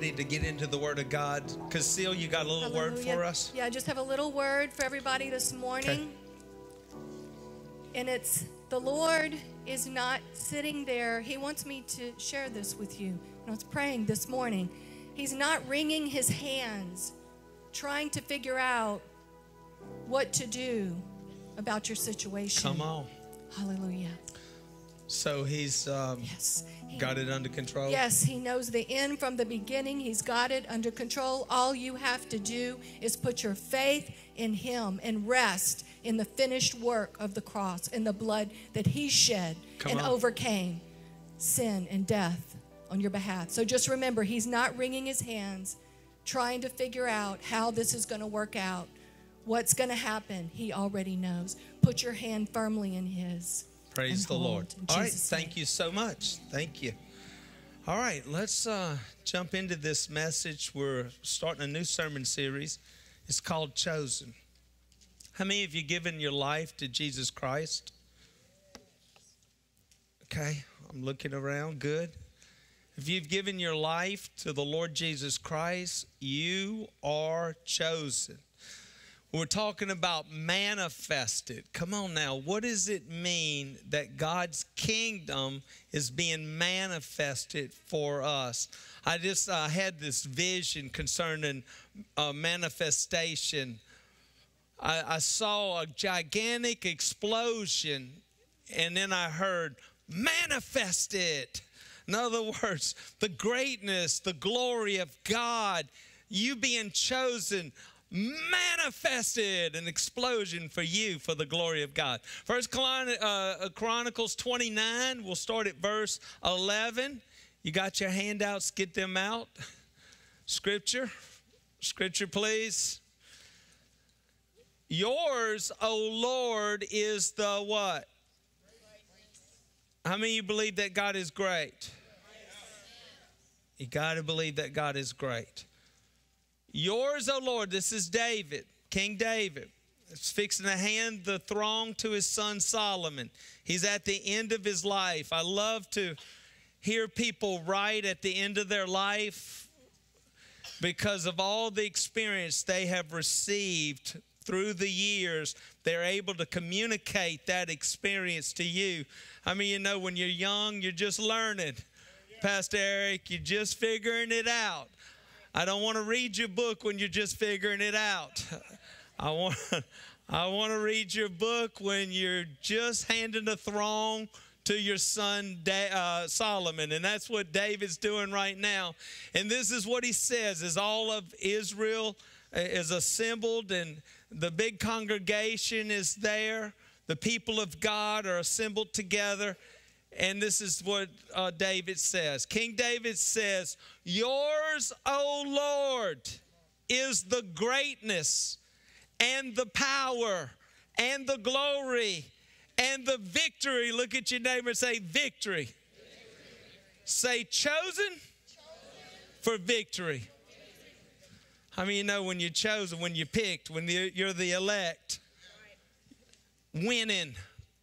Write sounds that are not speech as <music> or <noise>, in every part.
to get into the Word of God. Cecile, you got a little word for us? Yeah, I just have a little word for everybody this morning. And it's the Lord is not sitting there. He wants me to share this with you. And I was praying this morning. He's not wringing his hands, trying to figure out what to do about your situation. Come on. Hallelujah. So he's um, Yes. He- got it under control. Yes, he knows the end from the beginning. He's got it under control. All you have to do is put your faith in him and rest in the finished work of the cross and the blood that he shed Come and on. overcame sin and death on your behalf. So just remember, he's not wringing his hands trying to figure out how this is going to work out. What's going to happen, he already knows. Put your hand firmly in his. Praise the Lord. All right, thank you so much. Thank you. All right, let's uh, jump into this message. We're starting a new sermon series. It's called Chosen. How many of you given your life to Jesus Christ? Okay, I'm looking around. Good. If you've given your life to the Lord Jesus Christ, you are chosen. We're talking about manifested. Come on now. What does it mean that God's kingdom is being manifested for us? I just uh, had this vision concerning uh, manifestation. I, I saw a gigantic explosion, and then I heard, manifested. In other words, the greatness, the glory of God, you being chosen, manifested an explosion for you for the glory of God. First uh, Chronicles 29, we'll start at verse 11. You got your handouts, get them out. Scripture, scripture, please. Yours, O Lord, is the what? How many of you believe that God is great? You got to believe that God is great. Yours, O Lord, this is David, King David. Fixing to hand the throne to his son Solomon. He's at the end of his life. I love to hear people write at the end of their life because of all the experience they have received through the years, they're able to communicate that experience to you. I mean, you know, when you're young, you're just learning. Pastor Eric, you're just figuring it out. I don't want to read your book when you're just figuring it out. I want, <laughs> I want to read your book when you're just handing the throne to your son uh, Solomon, and that's what David's doing right now. And this is what he says: as all of Israel uh, is assembled, and the big congregation is there, the people of God are assembled together. And this is what uh, David says. King David says, Yours, O Lord, is the greatness and the power and the glory and the victory. Look at your neighbor and say, Victory. Say, chosen for victory. I mean, you know when you're chosen, when you're picked, when you're the elect? Winning.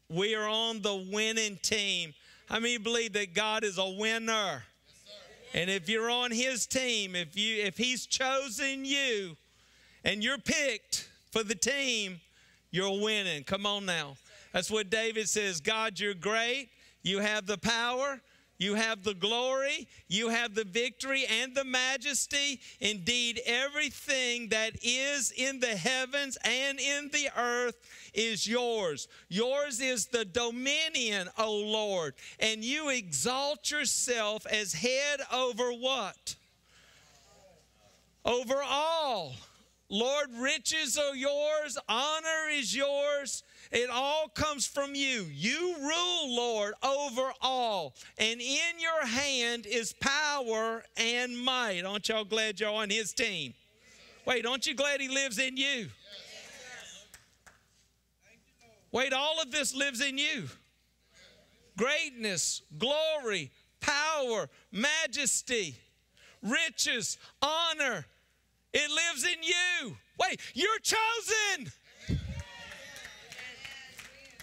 We are on the winning team. How many believe that God is a winner? And if you're on his team, if you if he's chosen you and you're picked for the team, you're winning. Come on now. That's what David says. God, you're great. You have the power. You have the glory, you have the victory and the majesty. Indeed, everything that is in the heavens and in the earth is yours. Yours is the dominion, O Lord, and you exalt yourself as head over what? Over all. Lord, riches are yours, honor is yours. It all comes from you. You rule, Lord, over all. And in your hand is power and might. Aren't y'all glad y'all on his team? Wait, aren't you glad he lives in you? Wait, all of this lives in you. Greatness, glory, power, majesty, riches, honor. It lives in you. Wait, you're chosen.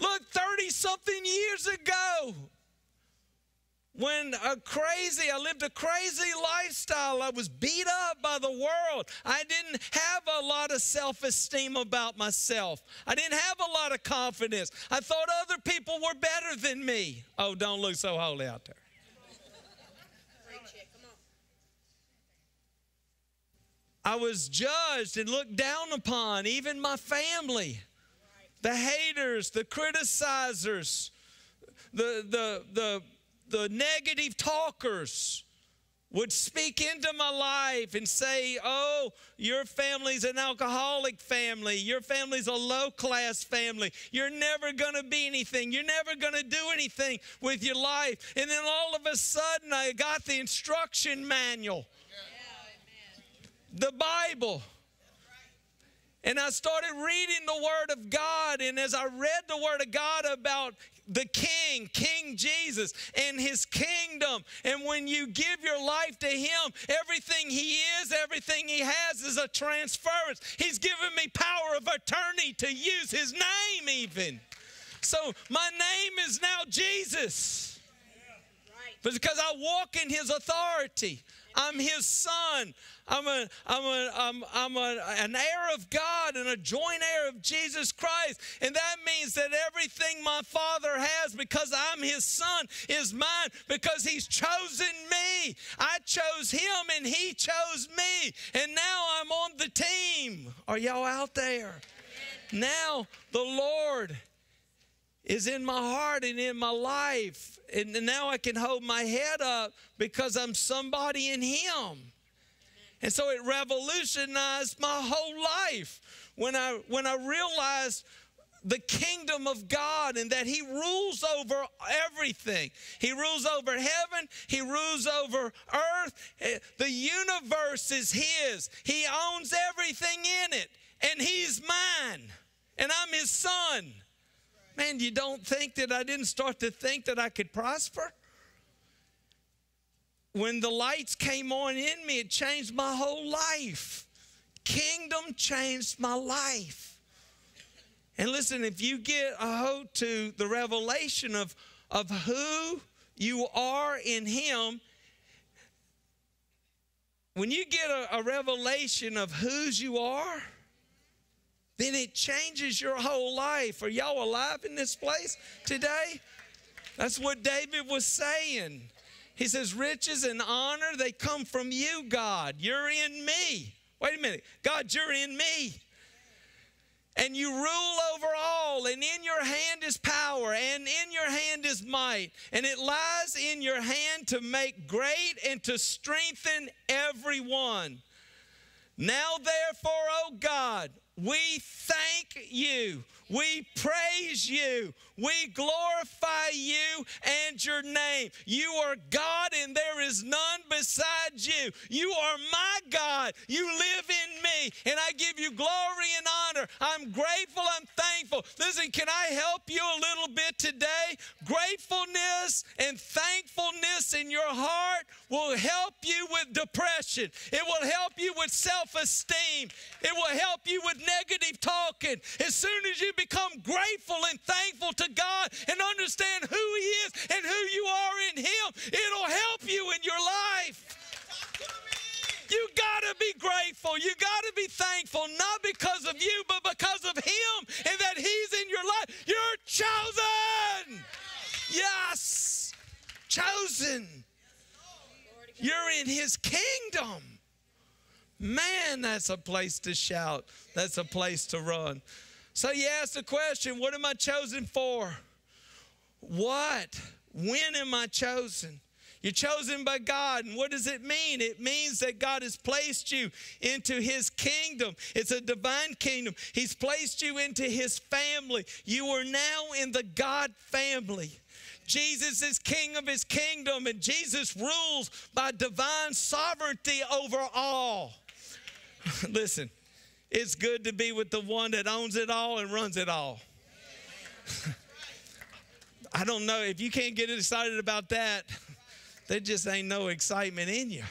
Look, 30 something years ago, when a crazy, I lived a crazy lifestyle. I was beat up by the world. I didn't have a lot of self esteem about myself. I didn't have a lot of confidence. I thought other people were better than me. Oh, don't look so holy out there. I was judged and looked down upon, even my family. The haters, the criticizers, the, the, the, the negative talkers would speak into my life and say, Oh, your family's an alcoholic family. Your family's a low class family. You're never going to be anything. You're never going to do anything with your life. And then all of a sudden, I got the instruction manual, the Bible. And I started reading the Word of God. And as I read the Word of God about the King, King Jesus, and His kingdom, and when you give your life to Him, everything He is, everything He has is a transference. He's given me power of attorney to use His name, even. So my name is now Jesus. But because I walk in His authority. I'm his son. I'm, a, I'm, a, I'm, I'm a, an heir of God and a joint heir of Jesus Christ. And that means that everything my father has because I'm his son is mine because he's chosen me. I chose him and he chose me. And now I'm on the team. Are y'all out there? Now the Lord is in my heart and in my life. And now I can hold my head up because I'm somebody in Him. And so it revolutionized my whole life when I when I realized the kingdom of God and that He rules over everything. He rules over heaven, He rules over earth. Eh, the universe is His, He owns everything in it, and He's mine, and I'm His son. Man, you don't think that I didn't start to think that I could prosper? When the lights came on in me, it changed my whole life. Kingdom changed my life. And listen, if you get a hold to the revelation of, of who you are in Him, when you get a, a revelation of whose you are, then it changes your whole life. Are y'all alive in this place today? That's what David was saying. He says, Riches and honor, they come from you, God. You're in me. Wait a minute. God, you're in me. And you rule over all, and in your hand is power, and in your hand is might, and it lies in your hand to make great and to strengthen everyone. Now, therefore, O God, we thank you. We praise you. We glorify you and your name. You are God and there is none beside you. You are my God. You live in me and I give you glory and honor. I'm grateful. I'm thankful. Listen, can I help you a little bit today? Gratefulness and thankfulness in your heart will help you with depression. It will help you with self esteem. It will help you with negative talking. As soon as you become grateful and thankful to God and understand who He is and who you are in Him, it'll help you in your life. You got to be grateful. You got to be thankful, not because of you, but because of Him and that He's in your life. You're chosen. Yes, chosen. You're in His kingdom. Man, that's a place to shout. That's a place to run. So you ask the question what am I chosen for? What? When am I chosen? You're chosen by God. And what does it mean? It means that God has placed you into His kingdom. It's a divine kingdom. He's placed you into His family. You are now in the God family. Jesus is king of His kingdom, and Jesus rules by divine sovereignty over all. <laughs> Listen, it's good to be with the one that owns it all and runs it all. <laughs> I don't know if you can't get excited about that, there just ain't no excitement in you.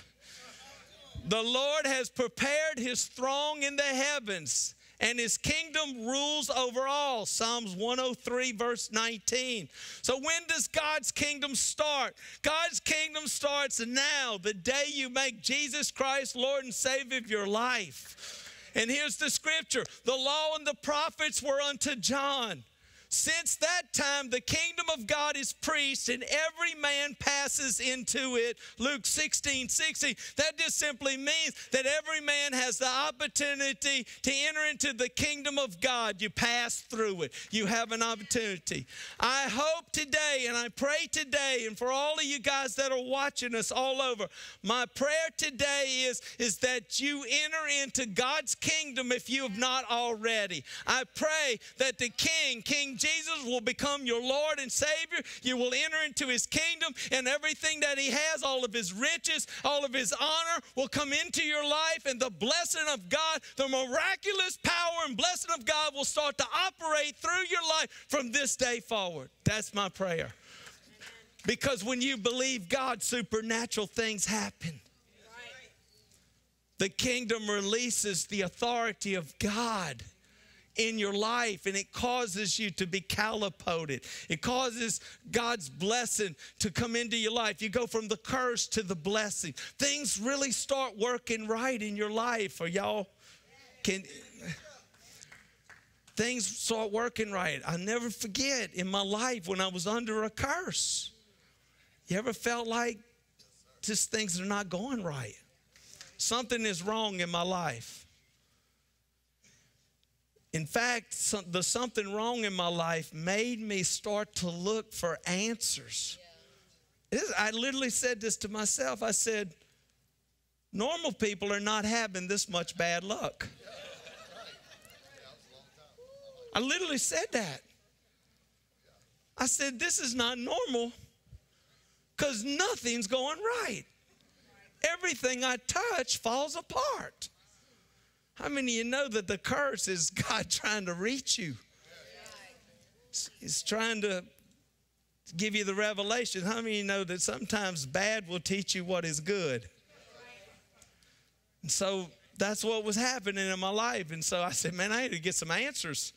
The Lord has prepared his throne in the heavens and his kingdom rules over all. Psalms 103, verse 19. So, when does God's kingdom start? God's kingdom starts now, the day you make Jesus Christ Lord and Savior of your life. And here's the scripture the law and the prophets were unto John. Since that time, the kingdom of God is preached, and every man passes into it. Luke 16, 16. That just simply means that every man has the opportunity to enter into the kingdom of God. You pass through it, you have an opportunity. I hope today, and I pray today, and for all of you guys that are watching us all over, my prayer today is, is that you enter into God's kingdom if you have not already. I pray that the King, King Jesus will become your Lord and Savior. You will enter into his kingdom, and everything that he has, all of his riches, all of his honor, will come into your life, and the blessing of God, the miraculous power and blessing of God will start to operate through your life from this day forward. That's my prayer. Because when you believe God, supernatural things happen. The kingdom releases the authority of God in your life and it causes you to be calipoted. It causes God's blessing to come into your life. You go from the curse to the blessing. Things really start working right in your life. Or y'all can things start working right. I never forget in my life when I was under a curse. You ever felt like just things are not going right? Something is wrong in my life. In fact, some, the something wrong in my life made me start to look for answers. I literally said this to myself. I said, normal people are not having this much bad luck. I literally said that. I said, this is not normal because nothing's going right. Everything I touch falls apart. How many of you know that the curse is God trying to reach you? He's trying to give you the revelation. How many you know that sometimes bad will teach you what is good? And so that's what was happening in my life. And so I said, man, I need to get some answers.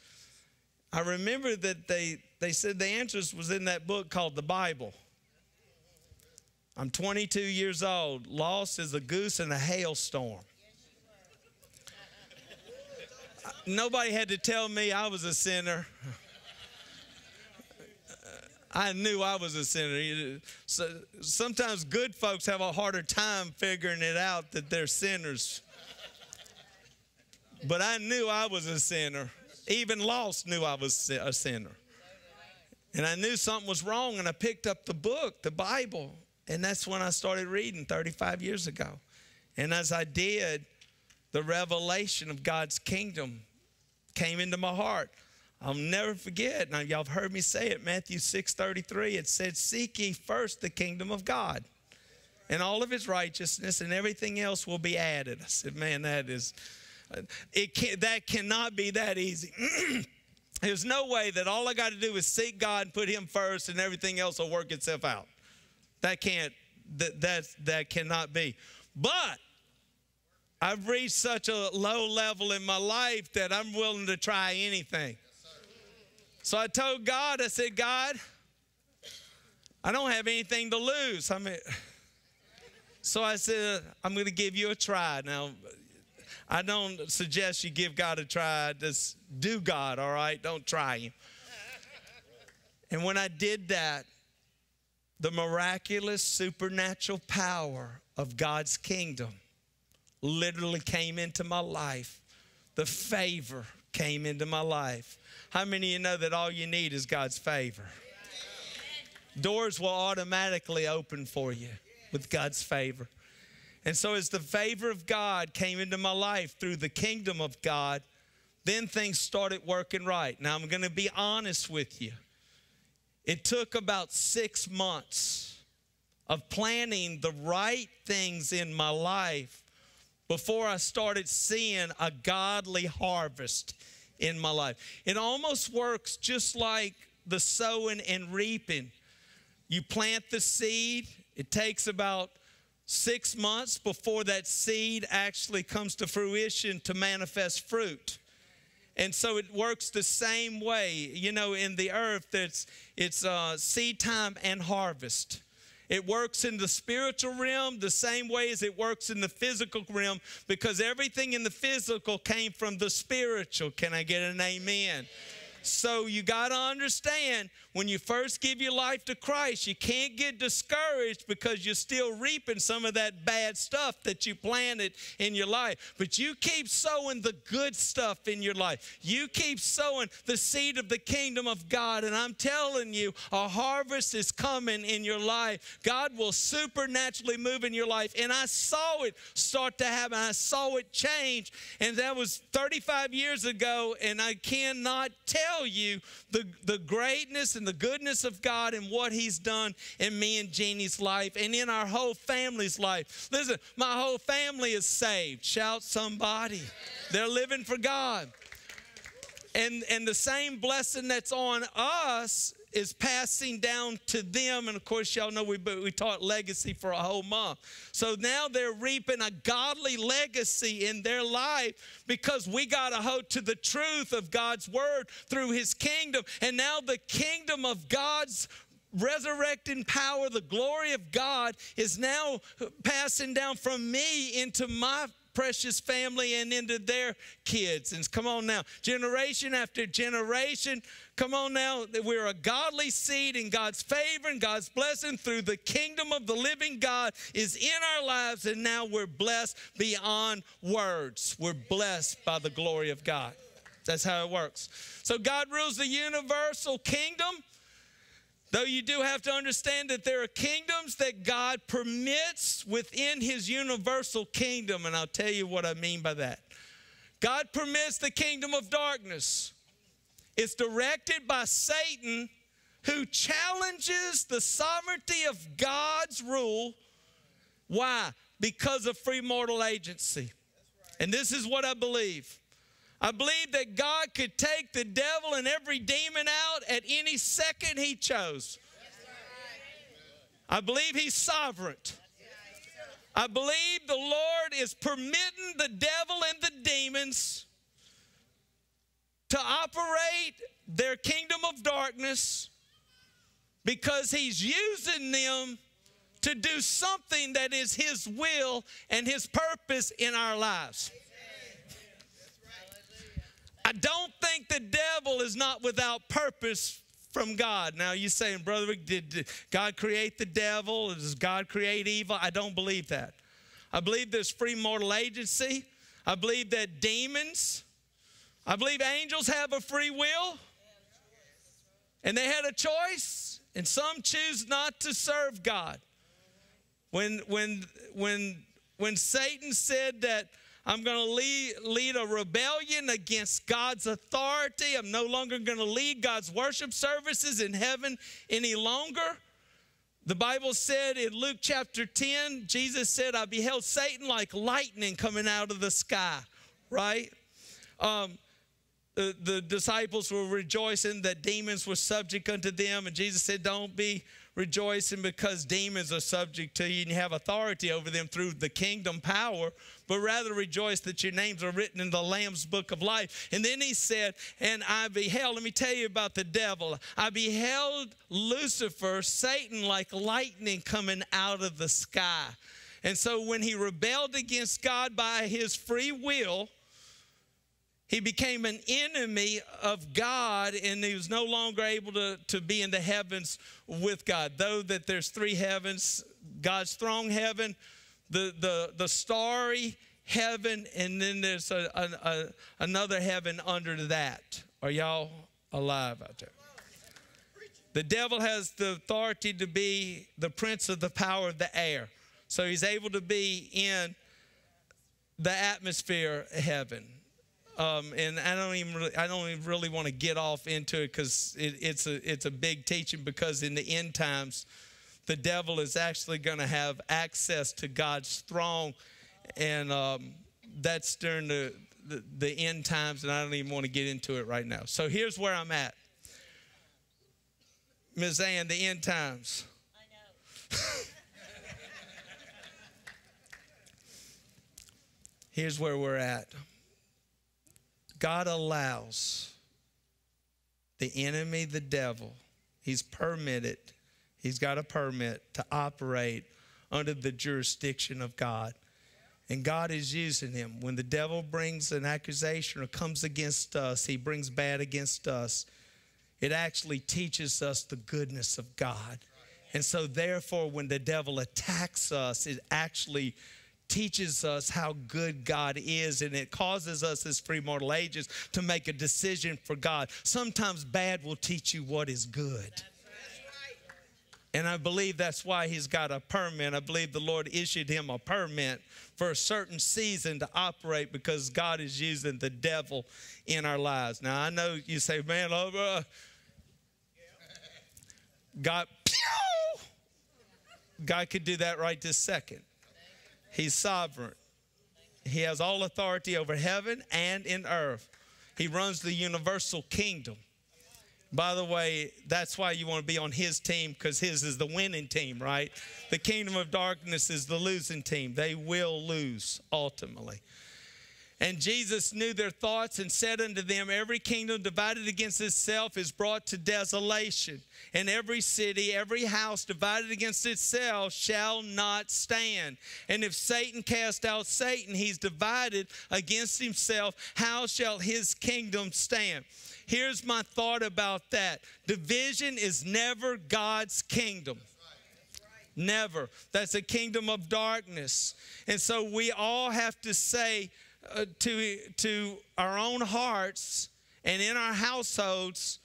I remember that they, they said the answers was in that book called the Bible. I'm 22 years old, lost as a goose in a hailstorm. Nobody had to tell me I was a sinner. I knew I was a sinner. So sometimes good folks have a harder time figuring it out that they're sinners. But I knew I was a sinner. Even lost knew I was a sinner. And I knew something was wrong, and I picked up the book, the Bible, and that's when I started reading 35 years ago. And as I did, the revelation of God's kingdom came into my heart. I'll never forget. Now, y'all have heard me say it, Matthew 6 33. It said, Seek ye first the kingdom of God and all of his righteousness, and everything else will be added. I said, Man, that is, uh, it can, that cannot be that easy. <clears throat> There's no way that all I got to do is seek God and put him first, and everything else will work itself out. That can't, that, that, that cannot be. But I've reached such a low level in my life that I'm willing to try anything. So I told God, I said, God, I don't have anything to lose. I mean, so I said, I'm going to give you a try. Now, I don't suggest you give God a try. Just do God, all right? Don't try Him. And when I did that, the miraculous supernatural power of God's kingdom literally came into my life. The favor came into my life. How many of you know that all you need is God's favor? Doors will automatically open for you with God's favor. And so, as the favor of God came into my life through the kingdom of God, then things started working right. Now, I'm going to be honest with you. It took about six months of planning the right things in my life before I started seeing a godly harvest in my life. It almost works just like the sowing and reaping. You plant the seed, it takes about six months before that seed actually comes to fruition to manifest fruit. And so it works the same way. You know, in the earth, it's, it's uh, seed time and harvest. It works in the spiritual realm the same way as it works in the physical realm because everything in the physical came from the spiritual. Can I get an amen? So you got to understand when you first give your life to Christ, you can't get discouraged because you're still reaping some of that bad stuff that you planted in your life. But you keep sowing the good stuff in your life. You keep sowing the seed of the kingdom of God. And I'm telling you, a harvest is coming in your life. God will supernaturally move in your life. And I saw it start to happen. I saw it change. And that was 35 years ago. And I cannot tell you the, the greatness and the goodness of God and what He's done in me and Jeannie's life and in our whole family's life. Listen, my whole family is saved. Shout somebody. They're living for God. And, and the same blessing that's on us is passing down to them. And of course, y'all know we, we taught legacy for a whole month. So now they're reaping a godly legacy in their life because we got a hold to the truth of God's word through his kingdom. And now the kingdom of God's resurrecting power, the glory of God is now passing down from me into my precious family and into their kids. And come on now, generation after generation, come on now, that we're a godly seed in God's favor and God's blessing through the kingdom of the living God is in our lives, and now we're blessed beyond words. We're blessed by the glory of God. That's how it works. So God rules the universal kingdom. Though you do have to understand that there are kingdoms that God permits within his universal kingdom, and I'll tell you what I mean by that. God permits the kingdom of darkness. It's directed by Satan, who challenges the sovereignty of God's rule. Why? Because of free mortal agency. And this is what I believe. I believe that God could take the devil and every demon out at any second he chose. I believe he's sovereign. I believe the Lord is permitting the devil and the demons to operate their kingdom of darkness because he's using them to do something that is his will and his purpose in our lives. I don't think the devil is not without purpose from God. Now you're saying, brother, did God create the devil? Does God create evil? I don't believe that. I believe there's free mortal agency. I believe that demons, I believe angels have a free will. And they had a choice, and some choose not to serve God. When when when when Satan said that I'm going to lead, lead a rebellion against God's authority. I'm no longer going to lead God's worship services in heaven any longer. The Bible said in Luke chapter 10, Jesus said, I beheld Satan like lightning coming out of the sky, right? Um, the, the disciples were rejoicing that demons were subject unto them, and Jesus said, Don't be rejoicing because demons are subject to you and you have authority over them through the kingdom power, but rather rejoice that your names are written in the Lamb's book of life. And then he said, And I beheld, let me tell you about the devil. I beheld Lucifer, Satan, like lightning coming out of the sky. And so when he rebelled against God by his free will, he became an enemy of God and he was no longer able to, to be in the heavens with God. Though that there's three heavens, God's throne heaven, the, the, the starry heaven, and then there's a, a, a, another heaven under that. Are y'all alive out there? The devil has the authority to be the prince of the power of the air. So he's able to be in the atmosphere of heaven. Um, and I don't even really, I don't even really want to get off into it because it, it's a it's a big teaching because in the end times, the devil is actually going to have access to God's throne, and um, that's during the, the the end times, and I don't even want to get into it right now. So here's where I'm at, Ms. Ann, the end times. I know. <laughs> here's where we're at. God allows the enemy, the devil, he's permitted, he's got a permit to operate under the jurisdiction of God. And God is using him. When the devil brings an accusation or comes against us, he brings bad against us. It actually teaches us the goodness of God. And so, therefore, when the devil attacks us, it actually teaches us how good God is, and it causes us as free mortal ages to make a decision for God. Sometimes bad will teach you what is good. And I believe that's why he's got a permit. I believe the Lord issued him a permit for a certain season to operate because God is using the devil in our lives. Now, I know you say, man, uh, God, pew! God could do that right this second. He's sovereign. He has all authority over heaven and in earth. He runs the universal kingdom. By the way, that's why you want to be on his team because his is the winning team, right? The kingdom of darkness is the losing team. They will lose ultimately. And Jesus knew their thoughts and said unto them, Every kingdom divided against itself is brought to desolation, and every city, every house divided against itself shall not stand. And if Satan cast out Satan, he's divided against himself. How shall his kingdom stand? Here's my thought about that division is never God's kingdom. Never. That's a kingdom of darkness. And so we all have to say uh, to, to our own hearts and in our households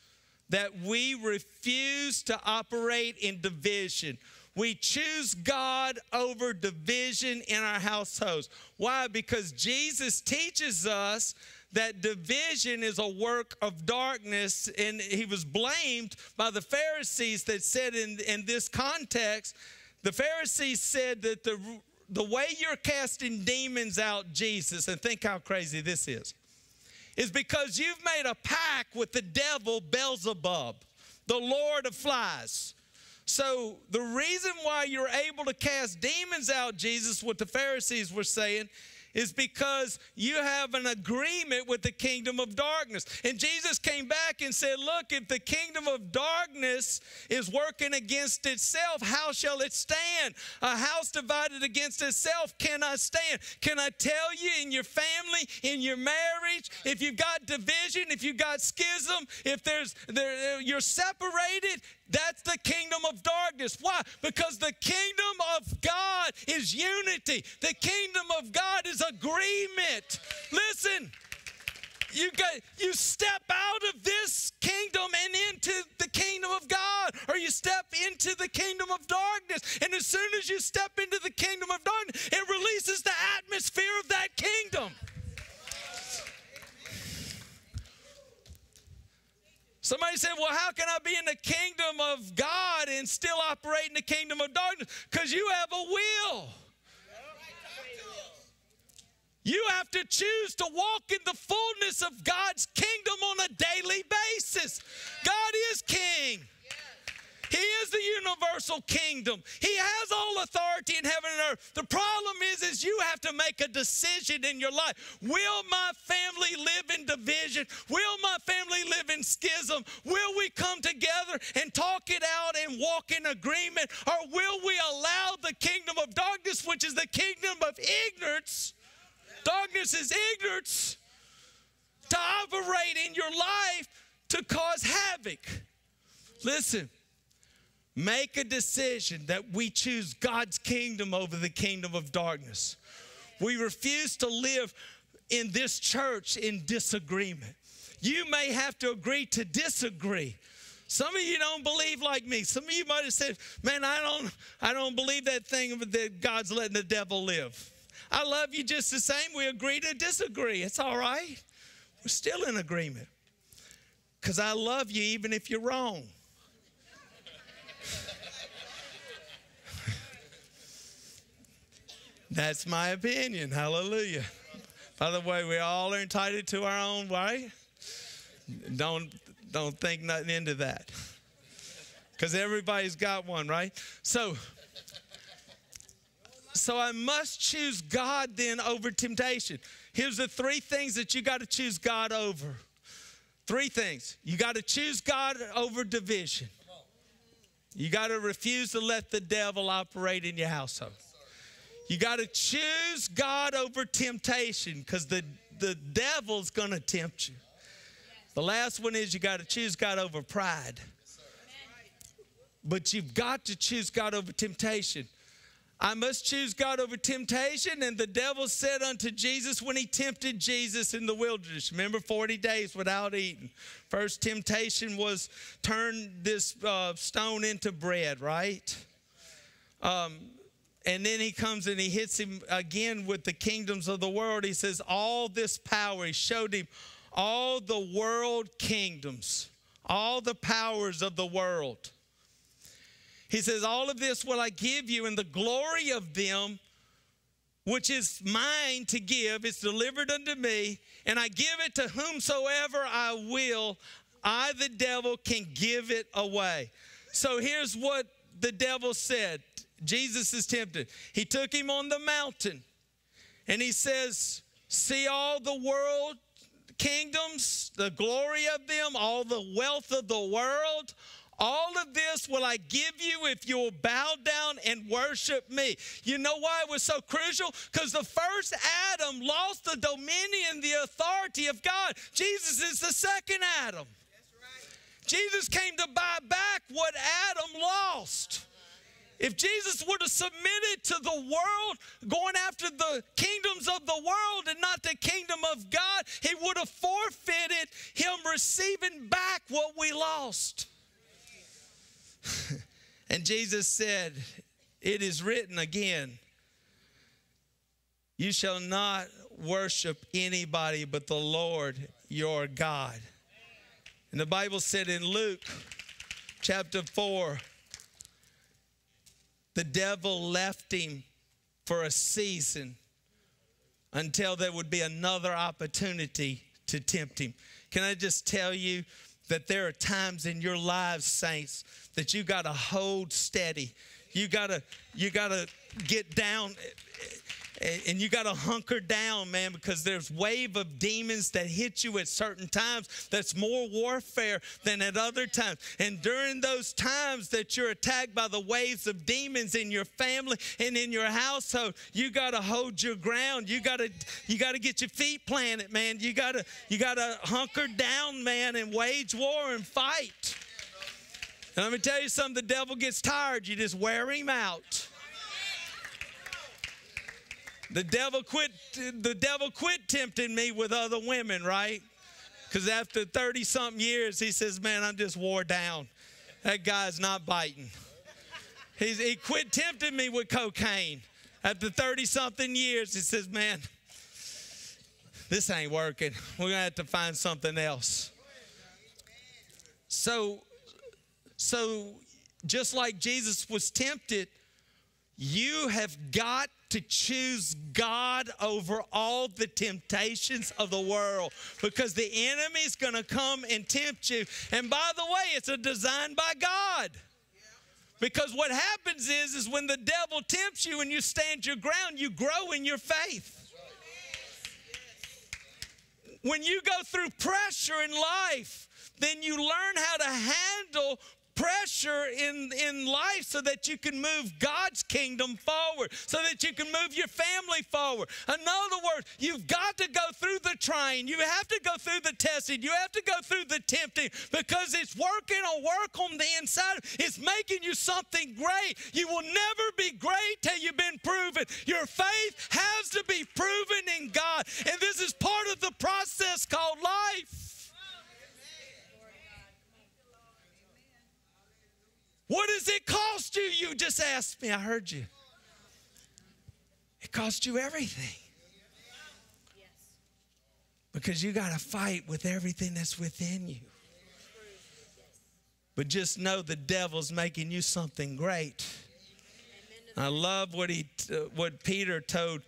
that we refuse to operate in division. We choose God over division in our households. Why? Because Jesus teaches us that division is a work of darkness, and he was blamed by the Pharisees that said in, in this context, the Pharisees said that the, the way you're casting demons out, Jesus, and think how crazy this is, is because you've made a pact with the devil, Beelzebub, the Lord of flies. So, the reason why you're able to cast demons out, Jesus, what the Pharisees were saying, is because you have an agreement with the kingdom of darkness. And Jesus came back and said, Look, if the kingdom of darkness is working against itself, how shall it stand? A house divided against itself cannot stand. Can I tell you in your family, in your marriage, if you've got division, if you've got schism, if there's there, you're separated, that's the kingdom of darkness. Why? Because the kingdom of God is unity. The kingdom of God is agreement. Listen, you got you step out of this kingdom and into the kingdom of God, or you step into the kingdom of darkness. And as soon as you step into the kingdom of darkness, it releases the atmosphere of that kingdom. Somebody said, Well, how can I be in the kingdom of God and still operate in the kingdom of darkness? Because you have a will. You have to choose to walk in the fullness of God's kingdom on a daily basis. God is king. He is the universal kingdom. He has all authority in heaven and earth. The problem is, is you have to make a decision in your life. Will my family live in division? Will my family live in schism? Will we come together and talk it out and walk in agreement? Or will we allow the kingdom of darkness, which is the kingdom of ignorance? Darkness is ignorance to operate in your life to cause havoc. Listen, make a decision that we choose God's kingdom over the kingdom of darkness. We refuse to live in this church in disagreement. You may have to agree to disagree. Some of you don't believe like me. Some of you might have said, "Man, I don't I don't believe that thing that God's letting the devil live." I love you just the same. We agree to disagree. It's all right. We're still in agreement. Cuz I love you even if you're wrong. That's my opinion. Hallelujah. By the way, we all are entitled to our own way. Don't don't think nothing into that. Because everybody's got one, right? So so I must choose God then over temptation. Here's the three things that you got to choose God over. Three things. You got to choose God over division. You got to refuse to let the devil operate in your household. You got to choose God over temptation because the, the devil's going to tempt you. The last one is you got to choose God over pride. But you've got to choose God over temptation. I must choose God over temptation. And the devil said unto Jesus when he tempted Jesus in the wilderness, remember 40 days without eating. First temptation was turn this uh, stone into bread, right? Um, and then he comes and he hits him again with the kingdoms of the world. He says, All this power, he showed him all the world kingdoms, all the powers of the world. He says, All of this will I give you, and the glory of them, which is mine to give, is delivered unto me, and I give it to whomsoever I will. I, the devil, can give it away. So here's what the devil said Jesus is tempted. He took him on the mountain, and he says, See all the world kingdoms, the glory of them, all the wealth of the world, all of this will I give you if you'll bow down and worship me. You know why it was so crucial? Because the first Adam lost the dominion, the authority of God. Jesus is the second Adam. Jesus came to buy back what Adam lost. If Jesus would have submitted to the world, going after the kingdoms of the world and not the kingdom of God, he would have forfeited him receiving back what we lost. <laughs> and Jesus said, It is written again, you shall not worship anybody but the Lord your God. And the Bible said in Luke chapter 4, the devil left him for a season until there would be another opportunity to tempt him. Can I just tell you that there are times in your lives, saints, that you got to hold steady. You got to you got to get down and you got to hunker down, man, because there's wave of demons that hit you at certain times that's more warfare than at other times. And during those times that you're attacked by the waves of demons in your family and in your household, you got to hold your ground. You got to you got to get your feet planted, man. You got to you got to hunker down, man, and wage war and fight. And let me tell you something, the devil gets tired, you just wear him out. The devil quit the devil quit tempting me with other women, right? Because after 30 something years, he says, Man, I'm just wore down. That guy's not biting. He's, he quit tempting me with cocaine. After 30 something years, he says, Man, this ain't working. We're going to have to find something else. So, so just like Jesus was tempted, you have got to choose God over all the temptations of the world because the enemy's going to come and tempt you. And by the way, it's a design by God. Because what happens is is when the devil tempts you and you stand your ground, you grow in your faith. When you go through pressure in life, then you learn how to handle pressure in, in life so that you can move God's kingdom forward, so that you can move your family forward. In other words, you've got to go through the trying, you have to go through the testing, you have to go through the tempting because it's working a work on the inside. It's making you something great. You will never be great till you've been proven. Your faith has to be proven in God, and this is part of the process called life. What does it cost you? You just asked me. I heard you. It cost you everything. Because you got to fight with everything that's within you. But just know the devil's making you something great. I love what he, what Peter told,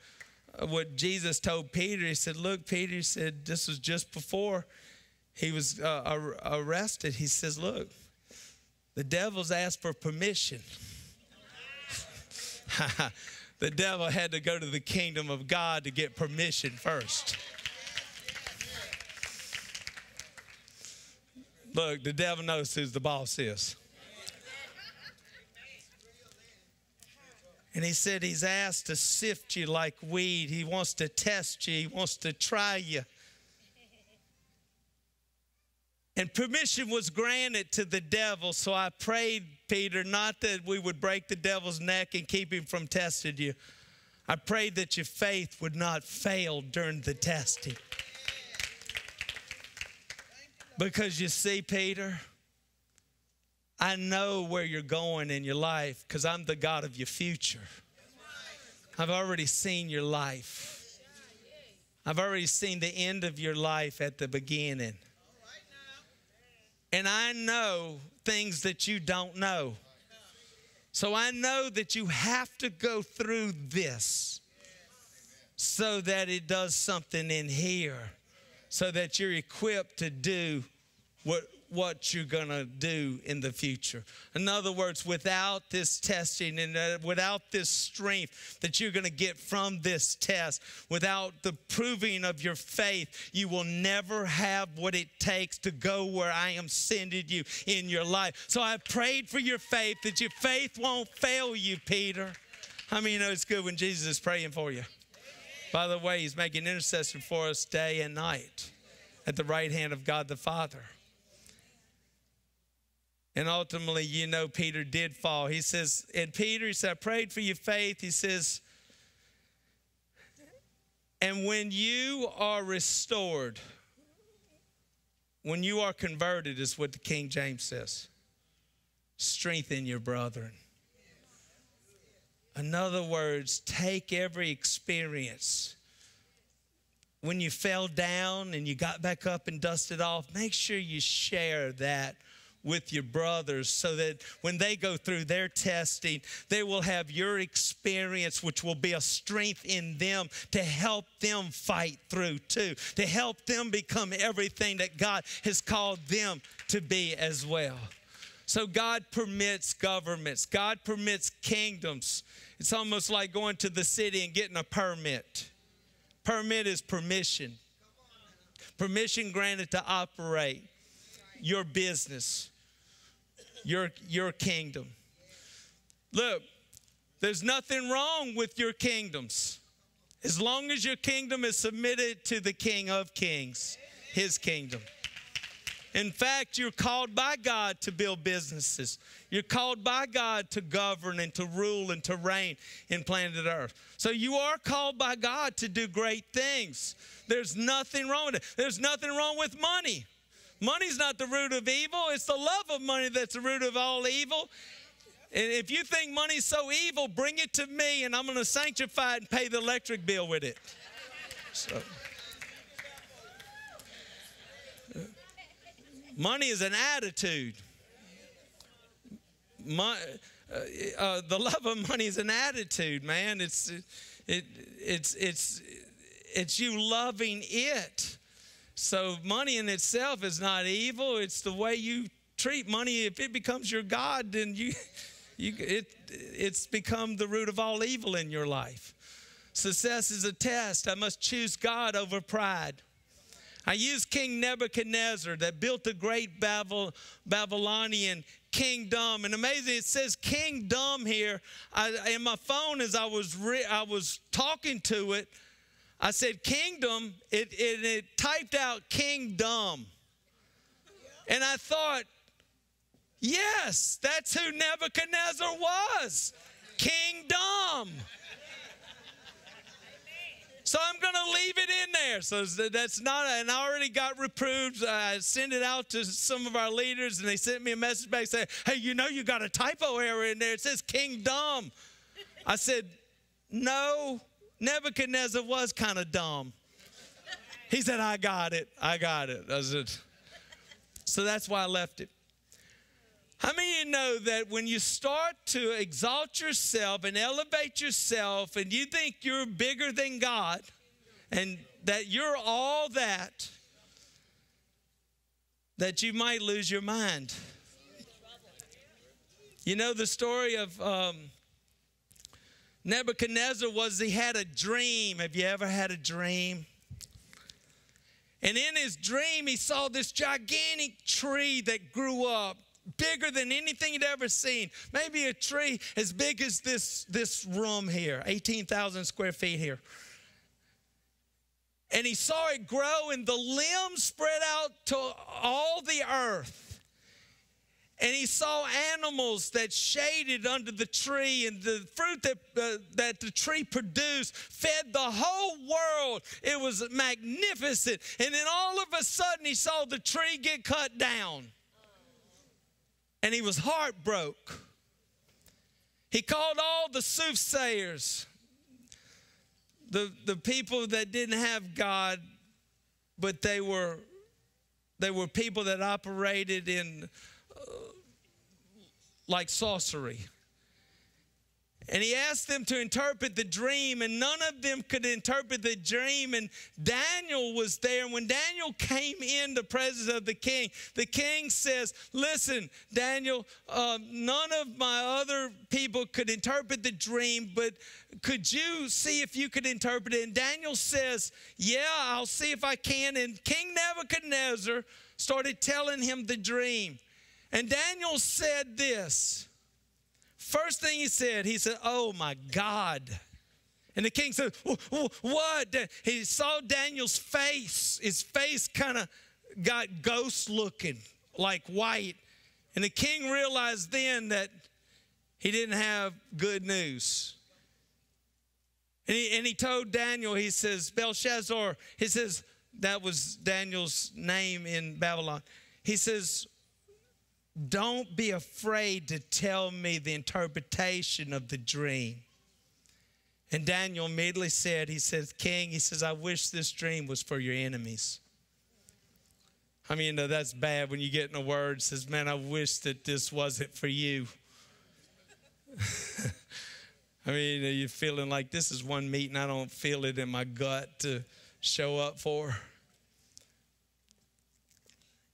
what Jesus told Peter. He said, "Look, Peter," he said, "This was just before he was uh, arrested." He says, "Look, the devil's asked for permission. <laughs> the devil had to go to the kingdom of God to get permission first. Look, the devil knows who the boss is. And he said he's asked to sift you like weed. He wants to test you, he wants to try you. And permission was granted to the devil. So I prayed, Peter, not that we would break the devil's neck and keep him from testing you. I prayed that your faith would not fail during the testing. Because you see, Peter, I know where you're going in your life because I'm the God of your future. I've already seen your life. I've already seen the end of your life at the beginning. And I know things that you don't know. So I know that you have to go through this so that it does something in here, so that you're equipped to do what what you're going to do in the future. In other words, without this testing and uh, without this strength that you're going to get from this test, without the proving of your faith, you will never have what it takes to go where I am sending you in your life. So I prayed for your faith that your faith won't fail you, Peter. How many you know it's good when Jesus is praying for you? By the way, he's making intercession for us day and night at the right hand of God the Father. And ultimately, you know, Peter did fall. He says, and Peter, he said, I prayed for your faith. He says, and when you are restored, when you are converted, is what the King James says, strengthen your brethren. In other words, take every experience. When you fell down and you got back up and dusted off, make sure you share that with your brothers so that when they go through their testing, they will have your experience, which will be a strength in them to help them fight through too, to help them become everything that God has called them to be as well. So God permits governments, God permits kingdoms. It's almost like going to the city and getting a permit. Permit is permission. Permission granted to operate your business your, your kingdom. Look, there's nothing wrong with your kingdoms as long as your kingdom is submitted to the King of Kings, his kingdom. In fact, you're called by God to build businesses. You're called by God to govern and to rule and to reign in planet Earth. So you are called by God to do great things. There's nothing wrong with it. There's nothing wrong with money. Money's not the root of evil, it's the love of money that's the root of all evil. And if you think money's so evil, bring it to me and I'm going to sanctify it and pay the electric bill with it. So, money is an attitude. uh, uh, the love of money is an attitude, man. It's it, it's it's it's you loving it. So money in itself is not evil. It's the way you treat money. If it becomes your God, then you, <laughs> you it, it's become the root of all evil in your life. Success is a test. I must choose God over pride. I use King Nebuchadnezzar that built the great Babylonian kingdom. And amazing, it says kingdom here. I, in my phone, as I was re, I was talking to it, I said kingdom, it, it, it typed out kingdom. And I thought, yes, that's who Nebuchadnezzar was kingdom. So I'm going to leave it in there. So that's not, and I already got reproved. I sent it out to some of our leaders, and they sent me a message back saying, Hey, you know, you got a typo error in there. It says kingdom. I said, No, Nebuchadnezzar was kind of dumb. He said, I got it. I got it. I said, so that's why I left it. How many of you know that when you start to exalt yourself and elevate yourself and you think you're bigger than God and that you're all that, that you might lose your mind? You know the story of um, Nebuchadnezzar was he had a dream. Have you ever had a dream? And in his dream, he saw this gigantic tree that grew up bigger than anything he'd ever seen. Maybe a tree as big as this, this room here, 18,000 square feet here. And he saw it grow, and the limbs spread out to all the earth. And he saw animals that shaded under the tree, and the fruit that, uh, that the tree produced fed the whole world. It was magnificent. And then all of a sudden, he saw the tree get cut down. And he was heartbroken. He called all the soothsayers, the, the people that didn't have God, but they were, they were people that operated in like sorcery. And he asked them to interpret the dream, and none of them could interpret the dream. And Daniel was there. And when Daniel came in the presence of the king, the king says, Listen, Daniel, um, none of my other people could interpret the dream, but could you see if you could interpret it? And Daniel says, Yeah, I'll see if I can. And King Nebuchadnezzar started telling him the dream. And Daniel said this. First thing he said, he said, Oh my God. And the king said, What? He saw Daniel's face. His face kind of got ghost looking, like white. And the king realized then that he didn't have good news. And he, and he told Daniel, he says, Belshazzar, he says, that was Daniel's name in Babylon. He says, don't be afraid to tell me the interpretation of the dream. And Daniel immediately said, He says, King, he says, I wish this dream was for your enemies. I mean, that's bad when you get in a word says, Man, I wish that this wasn't for you. <laughs> I mean, you are feeling like this is one meeting I don't feel it in my gut to show up for?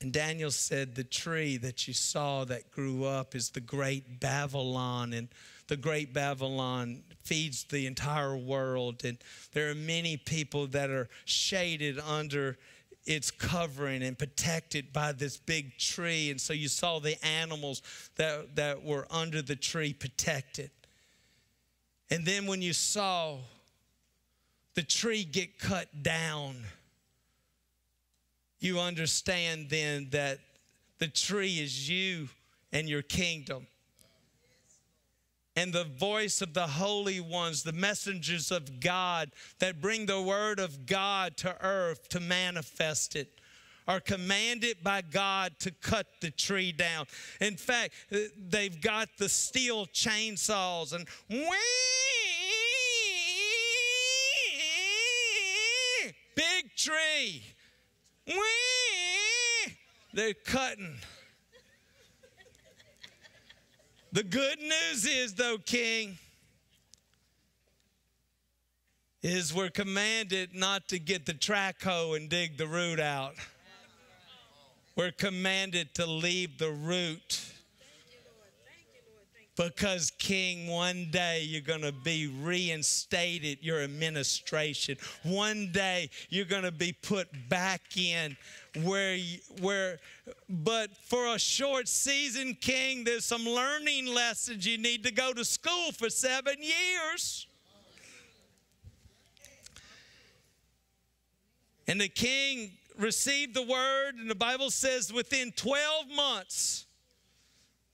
And Daniel said, The tree that you saw that grew up is the great Babylon. And the great Babylon feeds the entire world. And there are many people that are shaded under its covering and protected by this big tree. And so you saw the animals that, that were under the tree protected. And then when you saw the tree get cut down, you understand then that the tree is you and your kingdom. And the voice of the holy ones, the messengers of God that bring the word of God to earth to manifest it, are commanded by God to cut the tree down. In fact, they've got the steel chainsaws and big tree they're cutting. The good news is, though, King, is we're commanded not to get the track hoe and dig the root out. We're commanded to leave the root because, King, one day you're going to be reinstated, your administration. One day you're going to be put back in where, where, but for a short season, King, there's some learning lessons. You need to go to school for seven years. And the king received the word, and the Bible says within 12 months,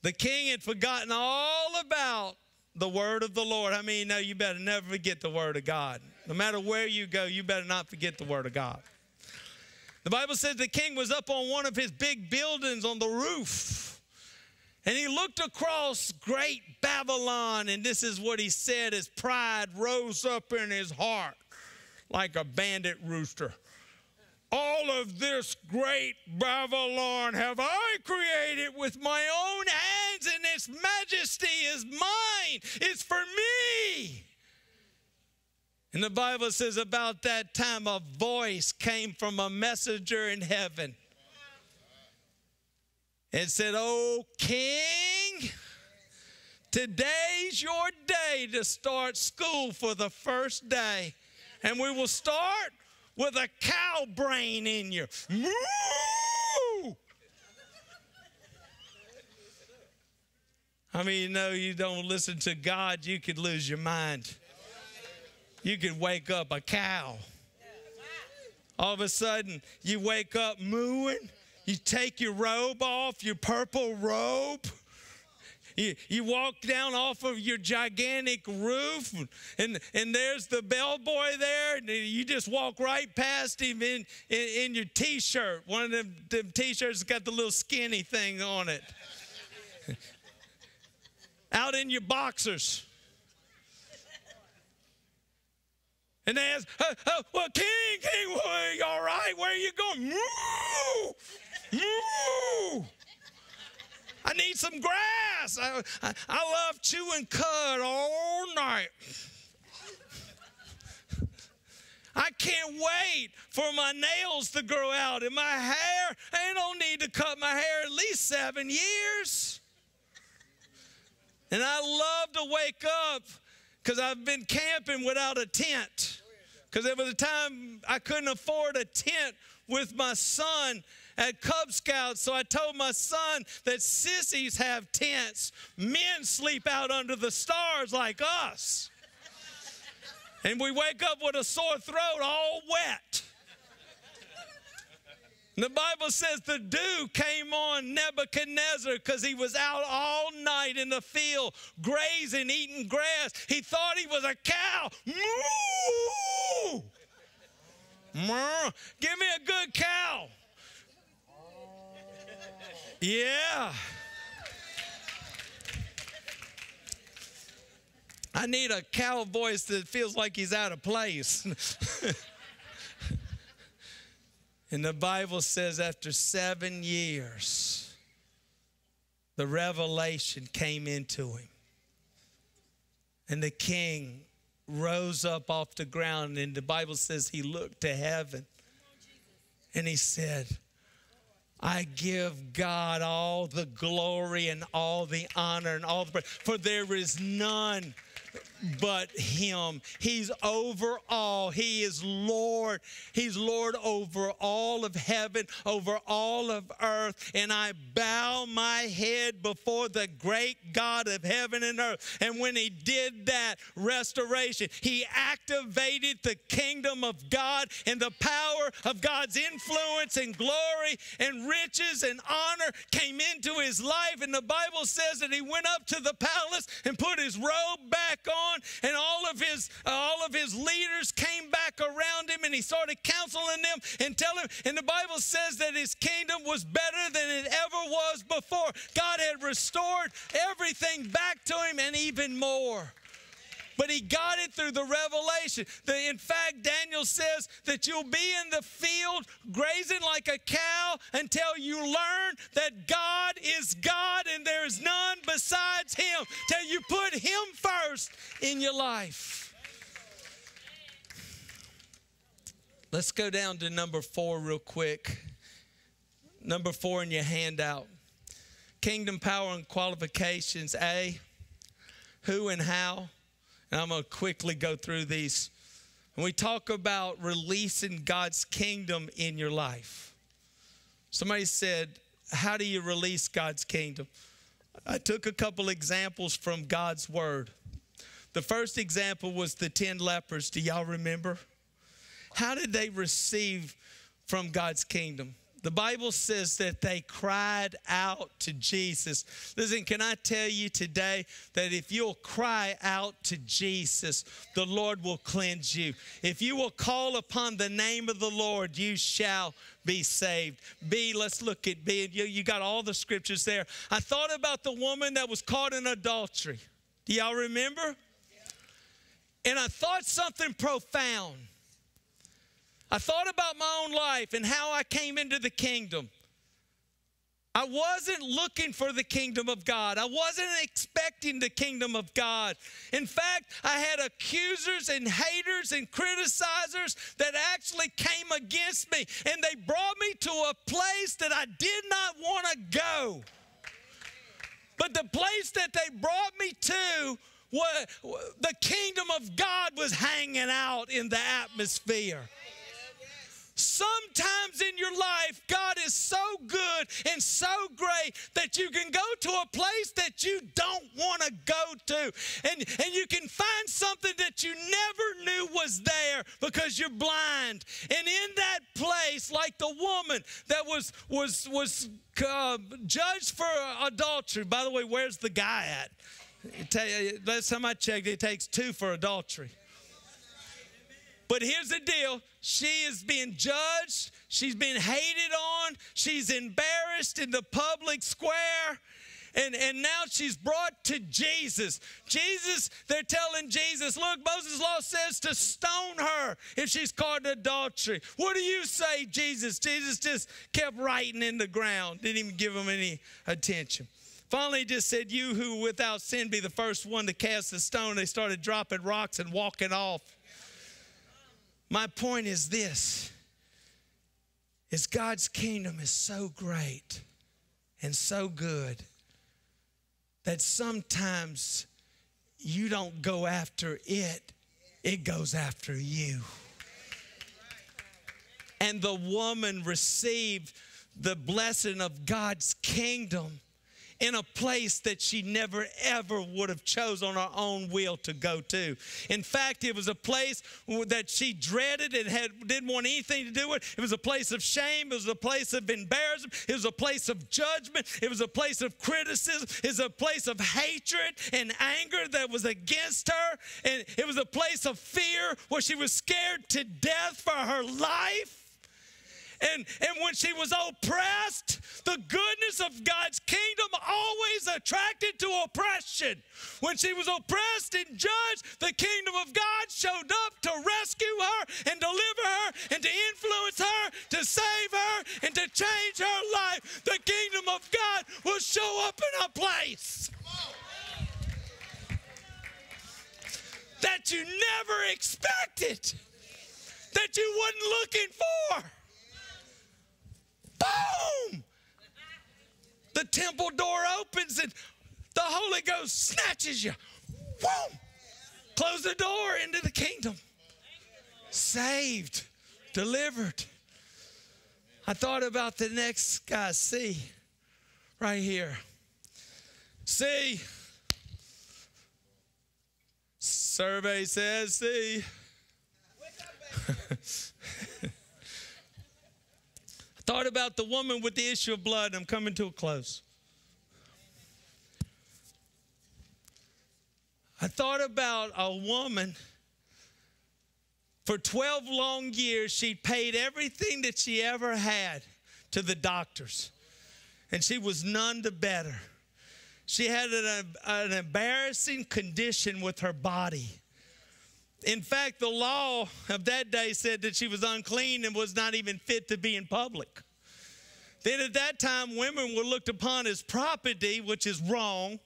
the king had forgotten all about the word of the Lord. I mean, no, you better never forget the word of God. No matter where you go, you better not forget the word of God. The Bible says the king was up on one of his big buildings on the roof. And he looked across great Babylon, and this is what he said his pride rose up in his heart like a bandit rooster. All of this great Babylon have I created with my own hands, and its majesty is mine. It's for me. And the Bible says about that time a voice came from a messenger in heaven and said, Oh, King, Today's your day to start school for the first day. And we will start with a cow brain in you. Moo! I mean, you know, you don't listen to God, you could lose your mind. You could wake up a cow. All of a sudden, you wake up mooing. You take your robe off, your purple robe. You, you walk down off of your gigantic roof, and, and there's the bellboy there, and you just walk right past him in, in, in your t shirt. One of them, them t shirts got the little skinny thing on it. <laughs> Out in your boxers. And they ask, oh, oh, well, King, King, well, you all right? Where are you going? Moo! Moo! I need some grass. I, I, I love chewing cud all night. I can't wait for my nails to grow out and my hair. I don't need to cut my hair at least seven years. And I love to wake up because I've been camping without a tent. Because there was a time I couldn't afford a tent with my son at Cub Scouts. So I told my son that sissies have tents, men sleep out under the stars like us. And we wake up with a sore throat, all wet. The Bible says the dew came on Nebuchadnezzar because he was out all night in the field grazing, eating grass. He thought he was a cow. Moo! Give me a good cow. Yeah. I need a cow voice that feels like he's out of place. <laughs> and the Bible says after seven years, the revelation came into him. And the king rose up off the ground, and the Bible says he looked to heaven and he said, I give God all the glory and all the honor and all the praise, for there is none but him. He's over all. He is Lord. He's Lord over all of heaven, over all of earth. And I bow my head before the great God of heaven and earth. And when he did that restoration, he activated the kingdom of God and the power of God's influence and glory and riches and honor came into his life. And the Bible says that he went up to the palace and put his robe back on and all of his all of his leaders came back around him and he started counseling them and telling him and the bible says that his kingdom was better than it ever was before. God had restored everything back to him and even more but he got it through the revelation. The, in fact, Daniel says that you'll be in the field grazing like a cow until you learn that God is God and there is none besides him. Till you put him first in your life. Let's go down to number four real quick. Number four in your handout. Kingdom power and qualifications. A, who and how. And I'm going to quickly go through these. We talk about releasing God's kingdom in your life. Somebody said, How do you release God's kingdom? I took a couple examples from God's word. The first example was the 10 lepers. Do y'all remember? How did they receive from God's kingdom? The Bible says that they cried out to Jesus. Listen, can I tell you today that if you'll cry out to Jesus, the Lord will cleanse you. If you will call upon the name of the Lord, you shall be saved. B, let's look at B. You, you got all the scriptures there. I thought about the woman that was caught in adultery. Do y'all remember? And I thought something profound. I thought about my own life and how I came into the kingdom. I wasn't looking for the kingdom of God. I wasn't expecting the kingdom of God. In fact, I had accusers and haters and criticizers that actually came against me, and they brought me to a place that I did not want to go. But the place that they brought me to, was, the kingdom of God was hanging out in the atmosphere. Sometimes in your life, God is so good and so great that you can go to a place that you don't want to go to. And, and you can find something that you never knew was there because you're blind. And in that place, like the woman that was, was, was uh, judged for adultery. By the way, where's the guy at? Last time I checked, it takes two for adultery. But here's the deal she is being judged, she's being hated on, she's embarrassed in the public square. And, and now she's brought to Jesus. Jesus, they're telling Jesus, look, Moses' law says to stone her if she's caught in adultery. What do you say, Jesus? Jesus just kept writing in the ground, didn't even give him any attention. Finally, he just said, You who without sin be the first one to cast the stone. They started dropping rocks and walking off. My point is this is God's kingdom is so great and so good that sometimes you don't go after it, it goes after you. And the woman received the blessing of God's kingdom in a place that she never ever would have chose on her own will to go to. In fact, it was a place that she dreaded and had, didn't want anything to do with. It was a place of shame. It was a place of embarrassment. It was a place of judgment. It was a place of criticism. It was a place of hatred and anger that was against her. And it was a place of fear where she was scared to death for her life. And, and when she was oppressed, the goodness of God's kingdom always attracted to oppression. When she was oppressed and judged, the kingdom of God showed up to rescue her and deliver her and to influence her, to save her and to change her life. The kingdom of God will show up in a place. That you never expected, that you wasn't looking for. Boom! The temple door opens and the Holy Ghost snatches you. Boom! Close the door into the kingdom. Saved, delivered. I thought about the next guy, C, right here. C. survey says, see. <laughs> Thought about the woman with the issue of blood. I'm coming to a close. I thought about a woman. For 12 long years, she paid everything that she ever had to the doctors, and she was none the better. She had an, an embarrassing condition with her body. In fact, the law of that day said that she was unclean and was not even fit to be in public. Then at that time, women were looked upon as property, which is wrong.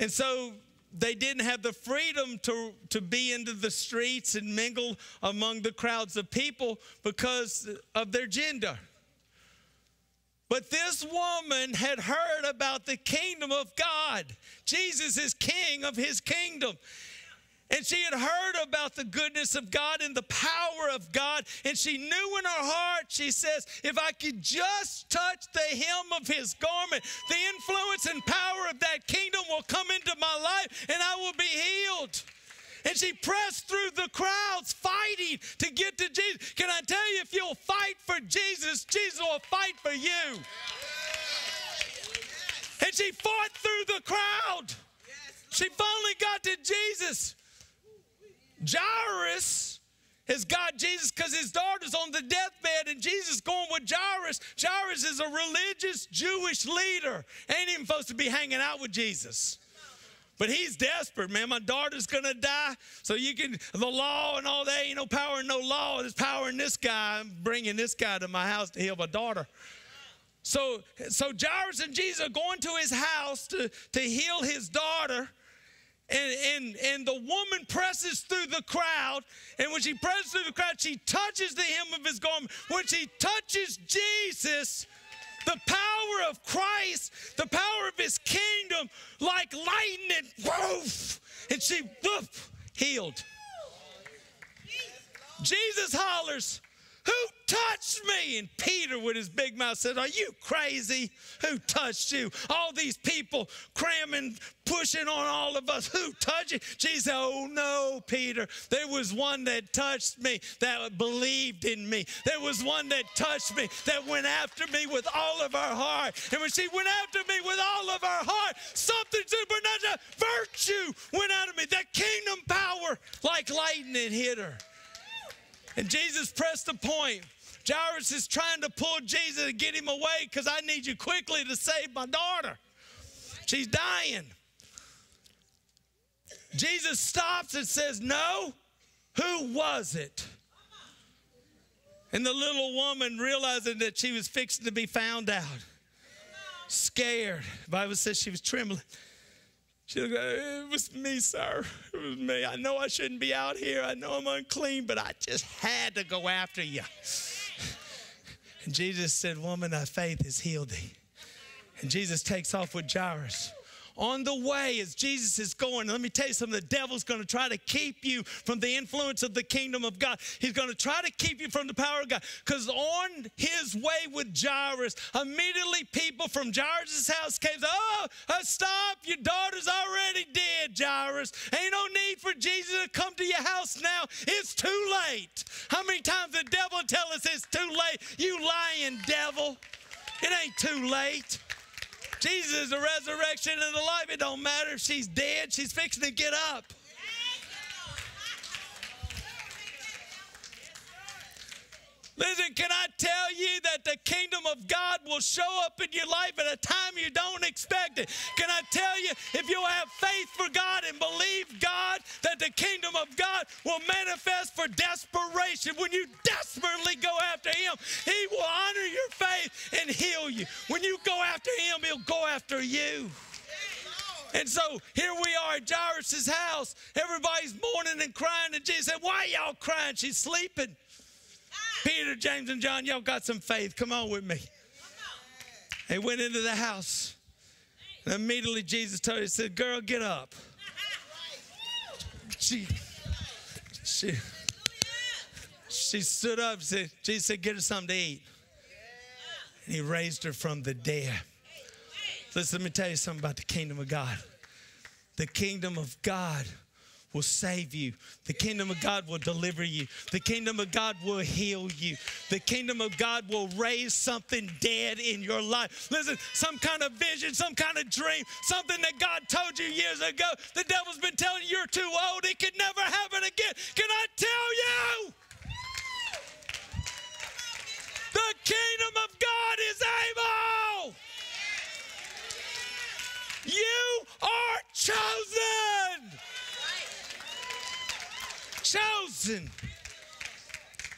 And so they didn't have the freedom to, to be into the streets and mingle among the crowds of people because of their gender. But this woman had heard about the kingdom of God. Jesus is king of his kingdom. And she had heard about the goodness of God and the power of God. And she knew in her heart, she says, if I could just touch the hem of his garment, the influence and power of that kingdom will come into my life and I will be healed. And she pressed through the crowds fighting to get to Jesus. Can I tell you, if you'll fight for Jesus, Jesus will fight for you. And she fought through the crowd. She finally got to Jesus. Jairus has got Jesus because his daughter's on the deathbed and Jesus going with Jairus. Jairus is a religious Jewish leader. Ain't even supposed to be hanging out with Jesus. But he's desperate, man. My daughter's gonna die. So you can, the law and all that, ain't no power in no law. There's power in this guy. I'm bringing this guy to my house to heal my daughter. So, so Jairus and Jesus are going to his house to, to heal his daughter. And, and, and the woman presses through the crowd. And when she presses through the crowd, she touches the hem of his garment. When she touches Jesus, the power of Christ, the power of his kingdom, like lightning, woof, and she woof, healed. Jesus hollers, Who touched me? And Peter, with his big mouth, said, Are you crazy? Who touched you? All these people cramming, pushing on all of us. Who touched you? Jesus said, Oh no, Peter. There was one that touched me that believed in me. There was one that touched me that went after me with all of our heart. And when she went after me with all of our heart, something supernatural, virtue went out of me. That kingdom power, like lightning, hit her. And Jesus pressed the point. Jairus is trying to pull Jesus to get him away because I need you quickly to save my daughter. She's dying. Jesus stops and says, No, who was it? And the little woman, realizing that she was fixing to be found out, scared. Bible says she was trembling. She like, it was me, sir. It was me. I know I shouldn't be out here. I know I'm unclean, but I just had to go after you. And Jesus said, Woman, thy faith has healed thee. And Jesus takes off with Jairus on the way as Jesus is going. Let me tell you something the devil's going to try to keep you from the influence of the kingdom of God. He's going to try to keep you from the power of God. Because on his way with Jairus, immediately people from Jairus' house came, Oh, uh, stop, your daughter's already dead, Jairus. Ain't no need for Jesus to come to your house now. It's too late. How many times the devil tell us it's too late? You lying devil. It ain't too late. Jesus is the resurrection and the life. It don't matter if she's dead, she's fixing to get up. Listen, can I tell you that the kingdom of God will show up in your life at a time you don't expect it? Can I tell you, if you have faith for God and believe God, that the kingdom of God will manifest for desperation. When you desperately go after Him, He will honor your faith and heal you. When you go after Him, He'll go after you. And so here we are at Jairus' house. Everybody's mourning and crying. And Jesus said, Why y'all crying? She's sleeping. Peter, James, and John, y'all got some faith. Come on with me. They went into the house. And immediately Jesus told her, he said, Girl, get up. She, she, she stood up. Said, Jesus said, Get her something to eat. And he raised her from the dead. Listen, let me tell you something about the kingdom of God. The kingdom of God will save you. The kingdom of God will deliver you. The kingdom of God will heal you. The kingdom of God will raise something dead in your life. Listen, some kind of vision, some kind of dream, something that God told you years ago. The devil's been telling you you're too old. It could never happen again. Can I tell you? The kingdom of God is able. You are chosen. Chosen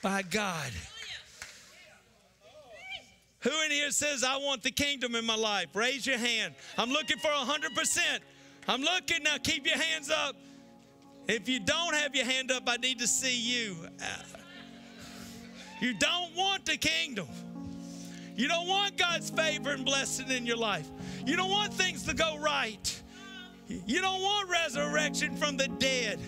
by God. Who in here says, I want the kingdom in my life? Raise your hand. I'm looking for 100%. I'm looking now. Keep your hands up. If you don't have your hand up, I need to see you. Uh, you don't want the kingdom. You don't want God's favor and blessing in your life. You don't want things to go right. You don't want resurrection from the dead.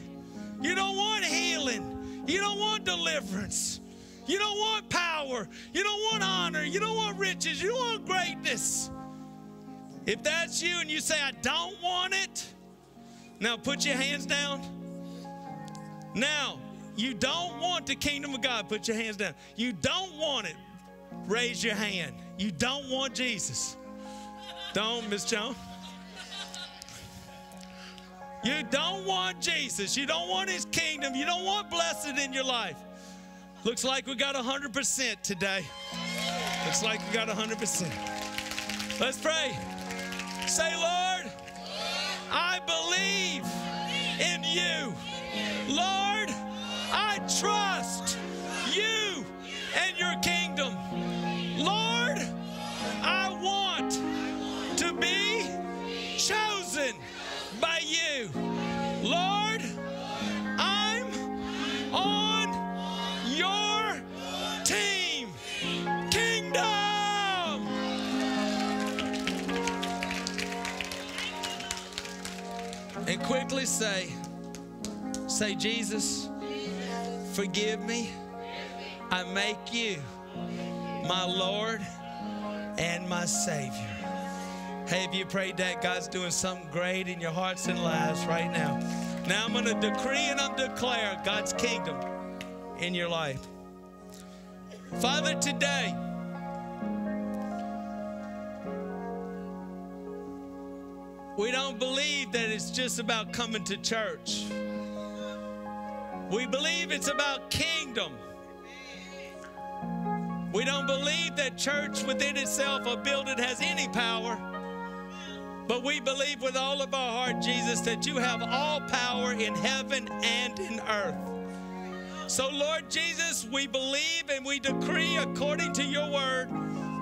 You don't want healing. You don't want deliverance. You don't want power. You don't want honor. You don't want riches. You want greatness. If that's you and you say, I don't want it, now put your hands down. Now, you don't want the kingdom of God, put your hands down. You don't want it, raise your hand. You don't want Jesus. Don't, Miss Jones. You don't want Jesus. You don't want his kingdom. You don't want blessing in your life. Looks like we got 100% today. Looks like we got 100%. Let's pray. Say, Lord, I believe in you. Lord, I trust you and your kingdom. Quickly say, say, Jesus, forgive me. I make you my Lord and my Savior. Hey, if you prayed that, God's doing something great in your hearts and lives right now. Now I'm going to decree and I'm declare God's kingdom in your life. Father, today, we don't believe that it's just about coming to church. We believe it's about kingdom. We don't believe that church within itself, a building, has any power. But we believe with all of our heart, Jesus, that you have all power in heaven and in earth. So, Lord Jesus, we believe and we decree according to your word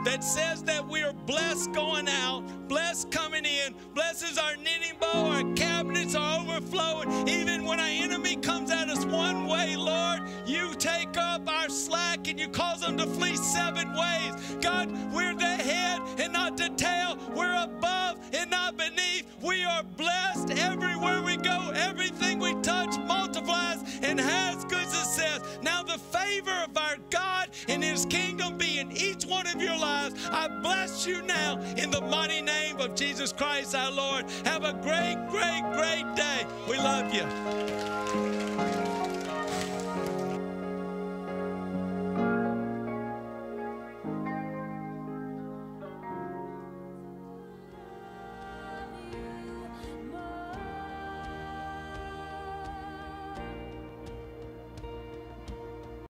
that says that we are blessed going out, blessed coming in, blesses our knitting bow, our cabinets are overflowing. Even when our enemy comes at us one way, Lord, you take up our slack and you cause them to flee seven ways. God, we're the head and not the tail. We're above and not beneath. We are blessed everywhere we go. Everything we touch multiplies and has good success. Now, the favor of our God and His kingdom be in each one of your lives. I bless you now in the mighty name of Jesus Christ our Lord. Have a great, great, great day. We love you.